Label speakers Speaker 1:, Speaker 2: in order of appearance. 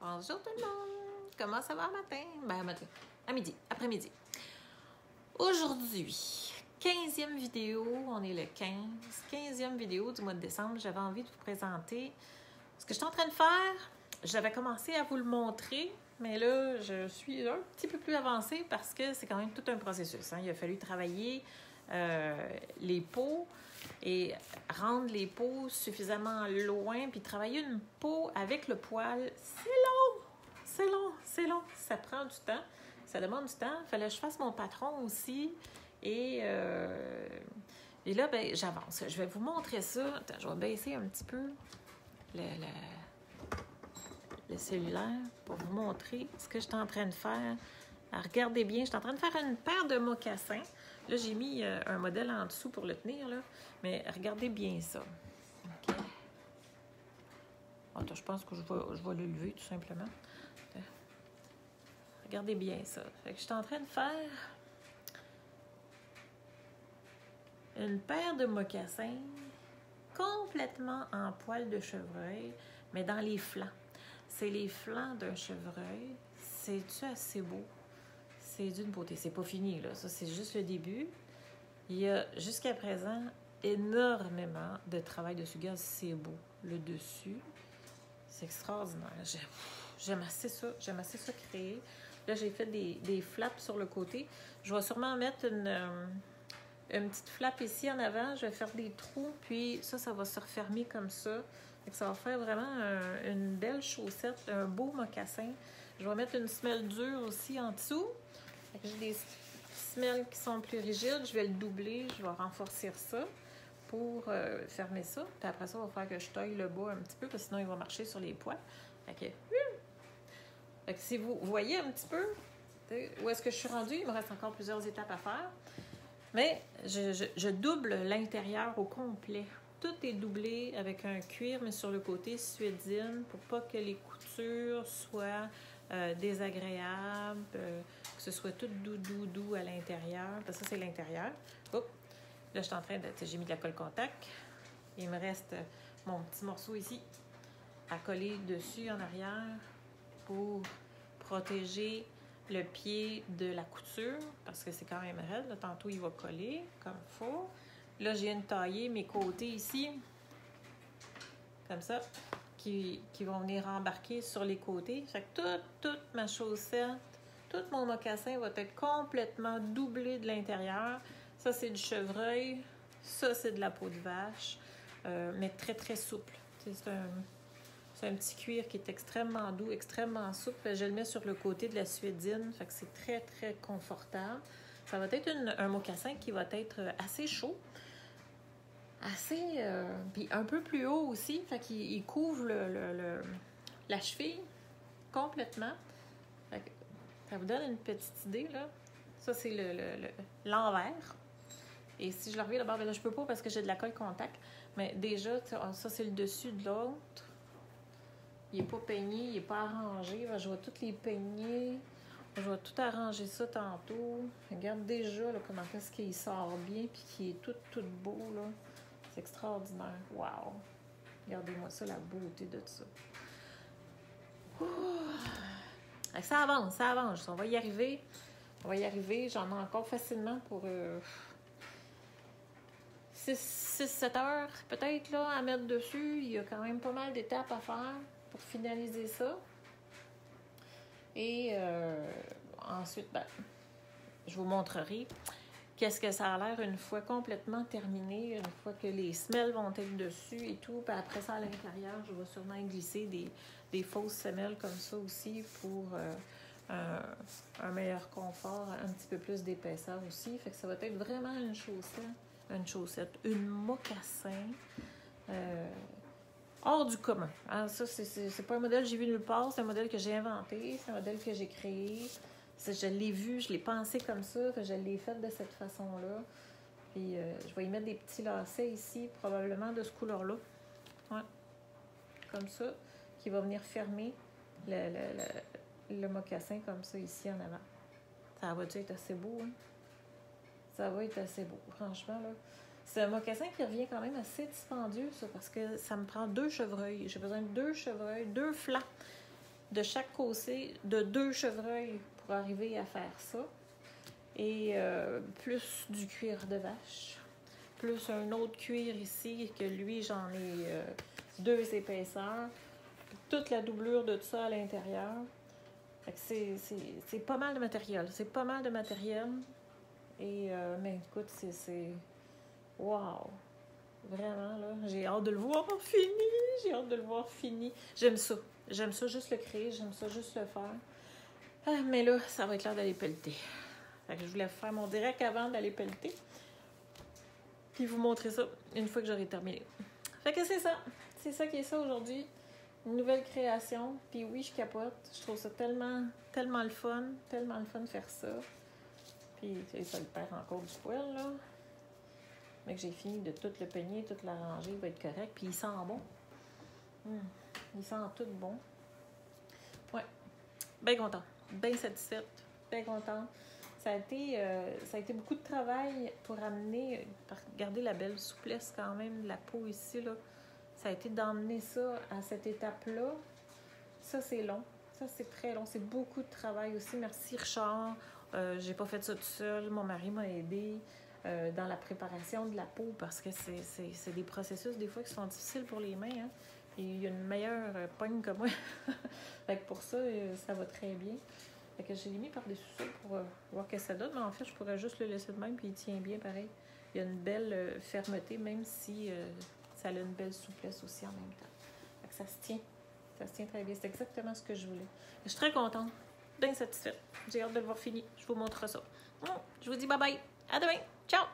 Speaker 1: Bonjour tout le monde! Comment ça va matin? Ben, matin. À midi, après-midi. Aujourd'hui, 15e vidéo, on est le 15, 15e vidéo du mois de décembre. J'avais envie de vous présenter ce que je suis en train de faire. J'avais commencé à vous le montrer, mais là, je suis un petit peu plus avancée parce que c'est quand même tout un processus. Hein. Il a fallu travailler euh, les pots et rendre les peaux suffisamment loin, puis travailler une peau avec le poil, c'est c'est long, c'est long. Ça prend du temps, ça demande du temps. Fallait que je fasse mon patron aussi. Et, euh, et là, ben, j'avance. Je vais vous montrer ça. Je vais baisser un petit peu le, le, le cellulaire pour vous montrer ce que je suis en train de faire. Regardez bien, je suis en train de faire une paire de mocassins. Là, j'ai mis euh, un modèle en dessous pour le tenir, là. mais regardez bien ça. Attends, je pense que je vais, je vais le lever tout simplement. Regardez bien ça. Fait que je suis en train de faire une paire de mocassins complètement en poil de chevreuil, mais dans les flancs. C'est les flancs d'un chevreuil. C'est-tu assez beau? C'est d'une beauté. C'est pas fini, là. Ça, c'est juste le début. Il y a jusqu'à présent énormément de travail dessus. Regarde, c'est beau. Le dessus, c'est extraordinaire. J'aime assez ça. J'aime assez ça créer. Là, j'ai fait des, flaps sur le côté. Je vais sûrement mettre une, euh, une petite flap ici en avant. Je vais faire des trous, puis ça, ça va se refermer comme ça. ça va faire vraiment un, une belle chaussette, un beau mocassin. Je vais mettre une semelle dure aussi en dessous. J'ai des semelles qui sont plus rigides. Je vais le doubler. Je vais renforcer ça pour euh, fermer ça. Puis après ça, il va falloir que je taille le bas un petit peu, parce que sinon, il va marcher sur les poils. Que, fait si vous voyez un petit peu où est-ce que je suis rendue, il me reste encore plusieurs étapes à faire. Mais je, double l'intérieur au complet. Tout est doublé avec un cuir, mais sur le côté suédine pour pas que les coutures soient euh, désagréables, euh, que ce soit tout doux, doux, doux à l'intérieur. Ça, c'est l'intérieur. Là, je suis en train de... J'ai mis de la colle contact. Il me reste mon petit morceau ici à coller dessus en arrière pour protéger le pied de la couture parce que c'est quand même raide. Là, tantôt, il va coller comme il faut. Là, je viens de tailler mes côtés ici, comme ça, qui, qui vont venir embarquer sur les côtés. Fait que toute, toute ma chaussette, tout mon mocassin va être complètement doublé de l'intérieur. Ça, c'est du chevreuil. Ça, c'est de la peau de vache, euh, mais très, très souple. C'est un, un, petit cuir qui est extrêmement doux, extrêmement souple. Je le mets sur le côté de la suédine, fait que c'est très, très confortable. Ça va être un mocassin qui va être assez chaud, assez... Euh, puis un peu plus haut aussi, fait qu'il il couvre la cheville complètement. Ça vous donne une petite idée, là. Ça, c'est l'envers. Le, Et si je le reviens d'abord, ben là, je peux pas parce que j'ai de la colle contact. Mais déjà, ça, c'est le dessus de l'autre. Il n'est pas peigné, il n'est pas arrangé. Je vais toutes les peigner. Je vais tout arranger ça tantôt. Regarde déjà là, comment est-ce qu'il sort bien puis qu'il est tout, tout beau. C'est extraordinaire. Wow! Regardez-moi ça, la beauté de ça. Ça avance, ça avance. On va y arriver. On va y arriver. J'en ai encore facilement pour euh, 6-7 heures peut-être à mettre dessus. Il y a quand même pas mal d'étapes à faire pour finaliser ça. Et euh, ensuite, ben, je vous montrerai qu'est-ce que ça a l'air une fois complètement terminé, une fois que les semelles vont être dessus et tout. Puis après ça, à l'intérieur, je vais sûrement glisser des, des fausses semelles comme ça aussi pour euh, un, meilleur confort, un petit peu plus d'épaisseur aussi. Fait que ça va être vraiment une chaussette, une chaussette, une mocassin. Euh, hors du commun. Hein, ça, c'est pas un modèle que j'ai vu nulle part, c'est un modèle que j'ai inventé, c'est un modèle que j'ai créé. Je l'ai vu, je l'ai pensé comme ça, je l'ai fait de cette façon-là. Puis euh, je vais y mettre des petits lacets ici, probablement de ce couleur-là. Ouais. Comme ça, qui va venir fermer le, le, le, le, mocassin comme ça ici en avant. Ça va être assez beau, hein? Ça va être assez beau, franchement, là. C'est un mocassin qui revient quand même assez dispendieux, ça, parce que ça me prend deux chevreuils. J'ai besoin de deux chevreuils, deux flancs. de chaque côté de deux chevreuils pour arriver à faire ça. Et euh, plus du cuir de vache. Plus un autre cuir ici, que lui, j'en ai euh, deux épaisseurs. Toute la doublure de tout ça à l'intérieur. C'est pas mal de matériel. C'est pas mal de matériel. Et, euh, mais écoute, c'est. Waouh! Vraiment, là. J'ai hâte de le voir fini. J'ai hâte de le voir fini. J'aime ça. J'aime ça juste le créer. J'aime ça juste le faire. Ah, mais là, ça va être l'heure d'aller pelleter. Fait que je voulais faire mon direct avant d'aller pelleter. Puis vous montrer ça une fois que j'aurai terminé. Fait que c'est ça. C'est ça qui est ça aujourd'hui. Une nouvelle création. Puis oui, je capote. Je trouve ça tellement, tellement le fun. Tellement le fun de faire ça. Puis ça le perd encore du poil, là. Mais que j'ai fini de tout le peigner, tout l'arranger, il va être correct. Puis il sent bon. Hum, Il sent tout bon. Ouais. Bien content. Bien satisfaite. Bien content. Ça a, été, euh, ça a été beaucoup de travail pour amener, par garder la belle souplesse quand même de la peau ici. Là. Ça a été d'emmener ça à cette étape-là. Ça, c'est long. Ça, c'est très long. C'est beaucoup de travail aussi. Merci, Richard. Euh, j'ai pas fait ça tout seul. Mon mari m'a aidé euh, dans la préparation de la peau parce que c'est des processus des fois qui sont difficiles pour les mains. Hein. Et il y a une meilleure euh, pogne que moi. fait que pour ça, euh, ça va très bien. Fait que j'ai mis par-dessus ça pour voir ce que ça donne. Mais en fait, je pourrais juste le laisser de même puis il tient bien pareil. Il y a une belle fermeté, même si ça a une belle souplesse aussi en même temps. Fait que ça se tient. Ça se tient très bien. C'est exactement ce que je voulais. Je suis très contente. Bien satisfaite. J'ai hâte de le voir fini. Je vous montre ça. Bon, je vous dis bye bye. À demain. Chao.